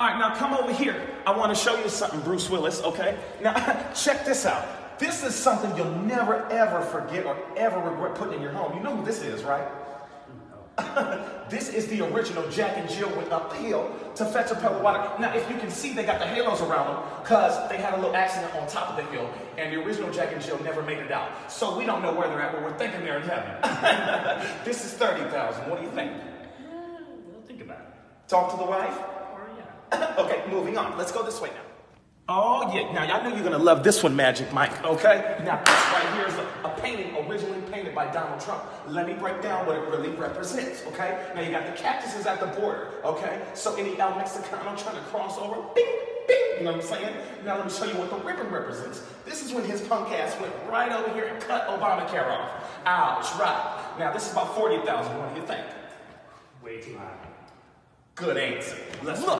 All right, now come over here. I want to show you something, Bruce Willis, okay? Now, check this out. This is something you'll never, ever forget or ever regret putting in your home. You know who this is, right? this is the original Jack and Jill went up the hill to fetch a pail of water. Now, if you can see, they got the halos around them because they had a little accident on top of the hill, and the original Jack and Jill never made it out. So we don't know where they're at, but we're thinking they're in heaven. this is 30,000. What do you think? We'll think about it. Talk to the wife? Or yeah. okay, moving on. Let's go this way now. Oh, yeah. Now, y'all know you're going to love this one, Magic Mike, okay? Now, this right here is a, a, painting originally painted by Donald Trump. Let me break down what it really represents, okay? Now, you got the cactuses at the border, okay? So, any El Mexicano trying to cross over, bing, bing, you know what I'm saying? Now, let me show you what the ribbon represents. This is when his punk ass went right over here and cut Obamacare off. Ouch, right. Now, this is about 40,000. What do you think? Way too high. Good answer. Let's look.